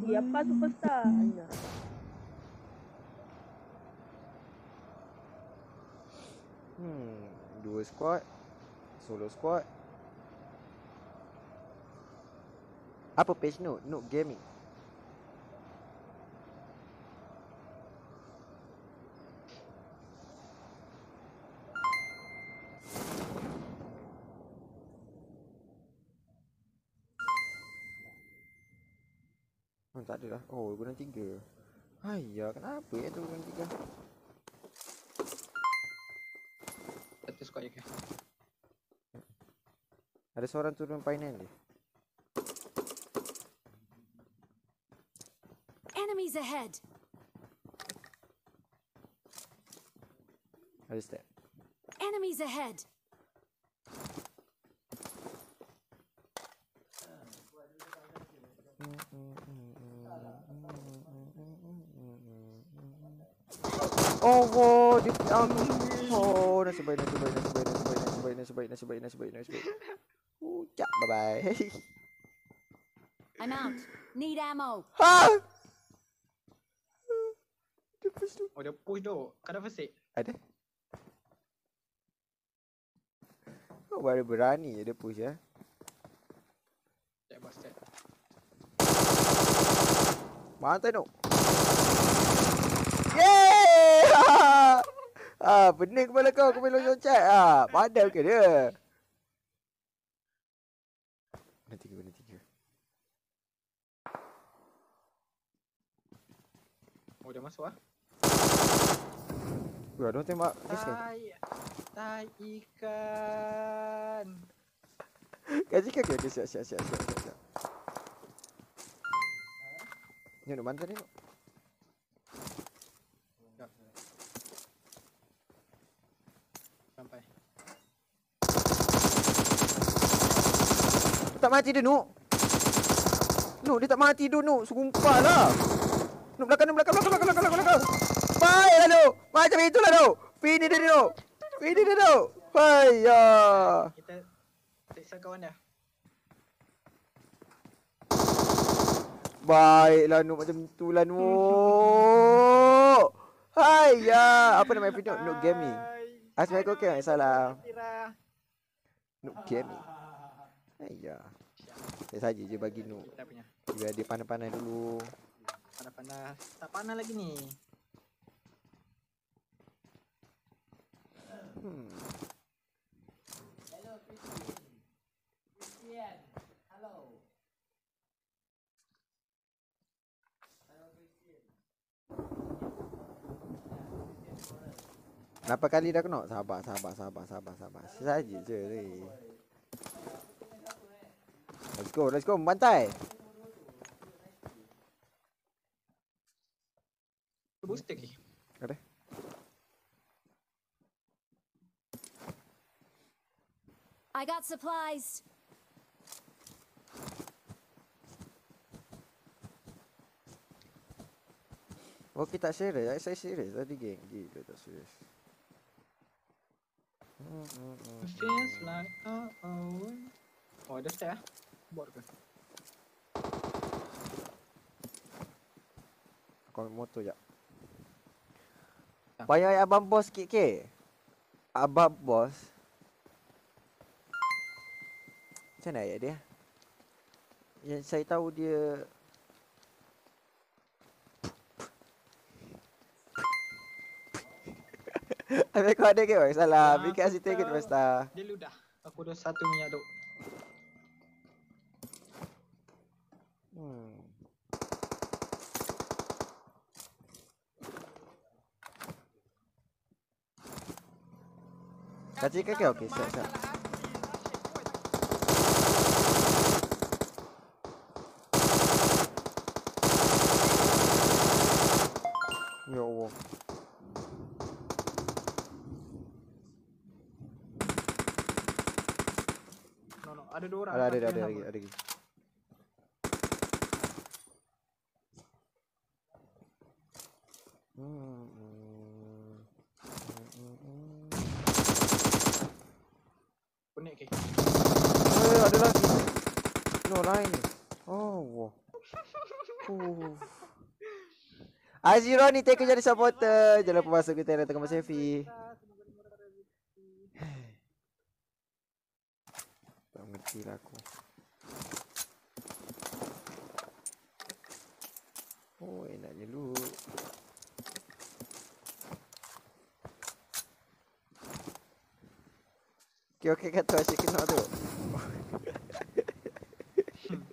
Eh, apa superstar? Ayah. Hmm, dua squad. Solo squad. Apa page note? Note gaming. Oh, tak ada lah. Oh, guna tiga. Ayah, kenapa ya tu guna tiga? Satu squad je ke? Ada seorang turun final dia. Enemies ahead! Ada step. Enemies ahead! Oh, wow, dia um, Oh, nasib baik, nasib baik, nasib baik, nasib baik, nasib baik, nasib baik, nasib baik, nasib baik, nasib baik. Ucap, bye-bye. I'm out. Need ammo. ha! Dia push tu. Oh dia push tu. Kau dah aid? Ada? Oh, baru berani je dia push ya. Step by step. Mantai tu. Yeay! Ah, pening kepala kau kau main loncat. Ah, padam ke dia? Benda tiga, benda tiga. Oh dia masuk ah. Wah, dia tembak. Kes kan? Tai. Tai ikan. Kaji kan ke? Siap, siap, siap, siap, siap. Ni nak bantu ni nak. Sampai. Tak mati dia, Nuk. Nuk, dia tak mati tu, Nuk. Sumpah lah. Nuk, belakang, Nuk, belakang, belakang, belakang, belakang, belakang. Baiklah, Nuk. Macam itulah, Nuk. Fini dia, Nuk. Fini dia, Nuk. Haiya. Kita seksa kawan dah. Baiklah, Nuk. Macam itulah, Nuk. Haiya. Apa nama video? Nuk Gaming. Assalamualaikum okay, Waalaikumsalam Nuk KM ni Ayah Saya saja je bagi Nuk. Dia ada panas-panas dulu. Panas-panas. Tak panas lagi ni. Hmm. Hello Christian. Christian. Berapa kali dah kena? Sabar, sabar, sabar, sabar, sabar. Saja je ni. Let's go, let's go. Membantai. Tu booster ke? Ada. I got supplies. Okay, tak serius. Saya serius tadi, geng. Gila, tak serius. Feels like oh oh. Oh ada step ah. Bot ke? Aku ambil motor jap. Bayar abang bos sikit ke? Abang bos. Macam mana ayat dia? Yang saya tahu dia Habis kau ada ke? Salah, habis kat situ ke tu Dia ludah. Aku dah satu minyak tu hmm. Kacik kaki okey, siap siap. dua orang. Ada ada ada, ada lagi, ada lagi. Hmm. Hmm. Hmm. Eh, ada lagi. No line. Oh, wow. Oh. Aziron ni take jadi supporter. jalan lupa kita nak tengok Mas Lah aku. Oh, enaknya lu. Okay, okay, kata asyik kena tu.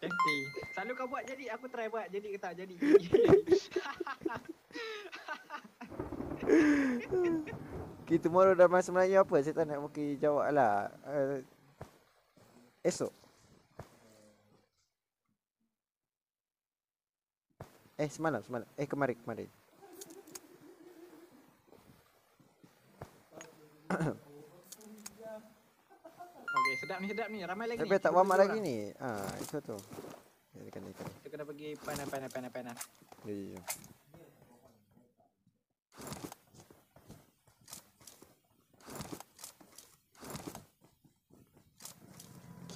Testing. Selalu kau buat jadi, aku try buat jadi ke tak jadi. Okay, tomorrow dah masa Melayu apa? Saya tak nak mungkin jawab lah. Uh, esok. Eh, semalam, semalam. Eh, kemarin, kemarin. okay, sedap ni, sedap ni. Ramai lagi Tapi ni. tak Tiga warm up lagi ni. Ah, itu tu. Ya, ikan, ikan. Kita kena pergi panas, panas, panas, panas. Ya, ya,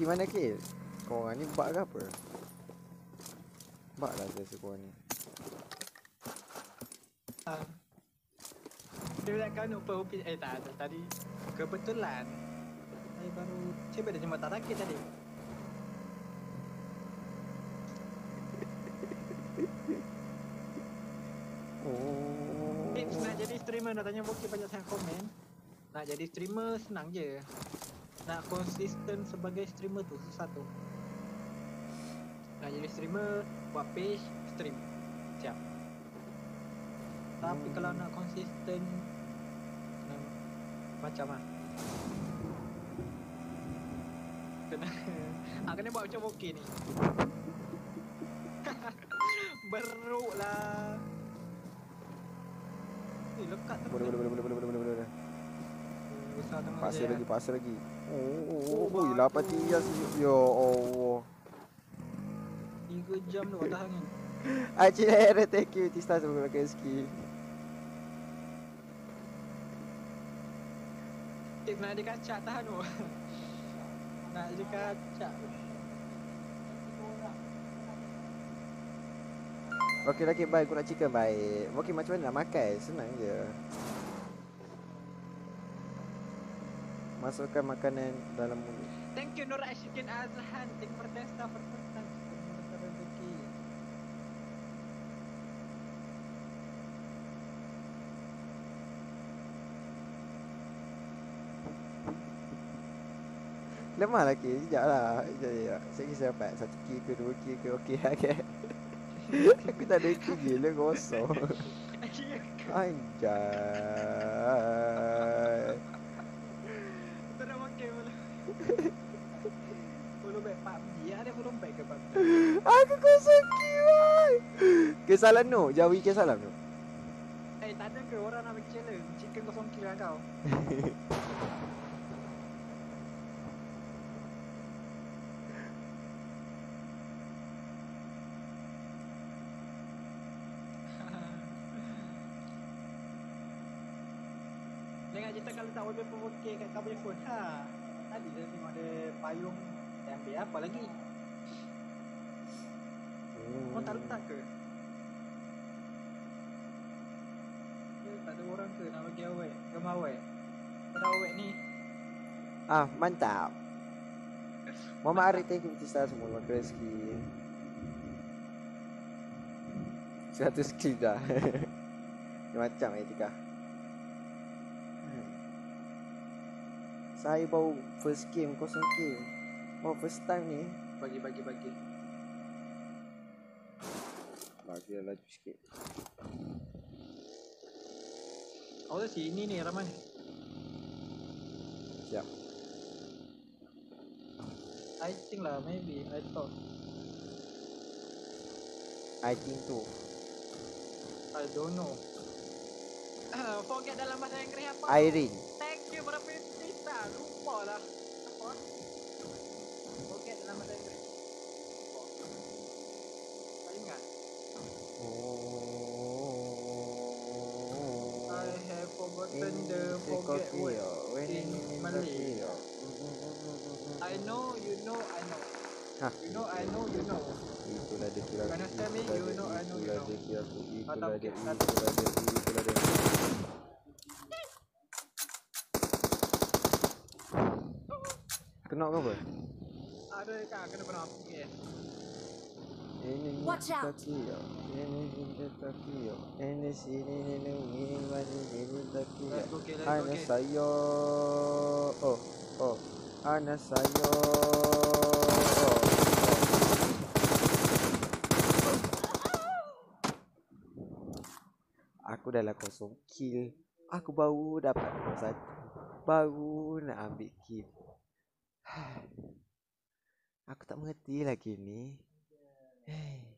ya. Ki mana? Kau orang ni bak ke apa? Bak lah saya kau ni. Ah. Dia bilang kau nak pergi Eh tak, tadi Kebetulan Saya baru Saya baru jumpa tak sakit tadi Oh. Tips nak jadi streamer Nak tanya Boki banyak sangat komen Nak jadi streamer senang je Nak konsisten sebagai streamer tu susah tu Nak jadi streamer Buat page Stream. Siap Tapi Hmm. kalau nak konsisten nak, Macam lah Kena ah, Kena buat macam Boki ni. Beruk lah. Eh lekat tu Boleh, boleh, boleh, boleh, boleh, boleh, boleh, Pasir lagi, pasir lagi. Oh, oh, Oh, oh, oh, batu. lapan tias. Ya Allah. Tiga jam tu atas angin Actually, I thank you Tista sebelum pakai ski. Tip nak ada kacak tahan tu Nak ada kacak Okey, lagi baik. Aku nak chicken baik. Okey, macam mana nak makan? Senang je. Masukkan makanan dalam mulut. Thank you Nur Ashikin Azhan Thank you for testa for first time Semoga rezeki Lemah lagi. Sekejap lah. Sekejap, sekejap. Saya kisah dapat. Satu ki ke, dua ki ke. Okey, okey. aku tak ada ki gila kosong. Anjay. Kita dah makan pula Follow back PUBG Ada follow back ke PUBG Aku kosong ki, boy. Kesalahan no. Jawi kesalahan no. Eh tak ada ke orang nak bagi challenge Chicken kosong kill lah kau Jangan cerita kalau tak wallpaper okey kat kau punya phone ha. Tadi dah tengok ada payung Saya ambil apa lagi? Kau tak letak ke? Eh, tak ada orang ke nak bagi awet? Gambar awet? Tak ada awet ni Ah, mantap. Muhammad Arif thank you Tista semua Terima kasih. Satu skill dah. Dia macam eh Tika. Hmm. Saya baru first game kosong game. Oh first time ni. Bagi bagi bagi Bagi lah laju sikit. Oh sini ni ramai Siap. I think lah maybe I thought I think tu. I don't know Forget dalam bahasa Inggeris apa? Irene. Thank you berapa pizza Lupa lah Apa? Forget dalam bahasa Inggeris Lupa Tak ingat Oh. I have forgotten the forget word in Malay. I know, you know, I know Hah? You know, I know, you know Itulah dia kira. You understand me? You know, I aku. Itulah tak dia, mungkin, tak itulah dia, itulah dia. Kena ke apa? Ada kan kena kena eh. Ini ni Watch out. Ini ni takio. Ini sini ni ni ini mani ini go okay, let's go Ana sayo. Oh, oh. Ana sayo. Aku dah lah kosong kill. Aku baru dapat nombor satu. Baru nak ambil kill. Aku tak mengerti lagi ni. Hey.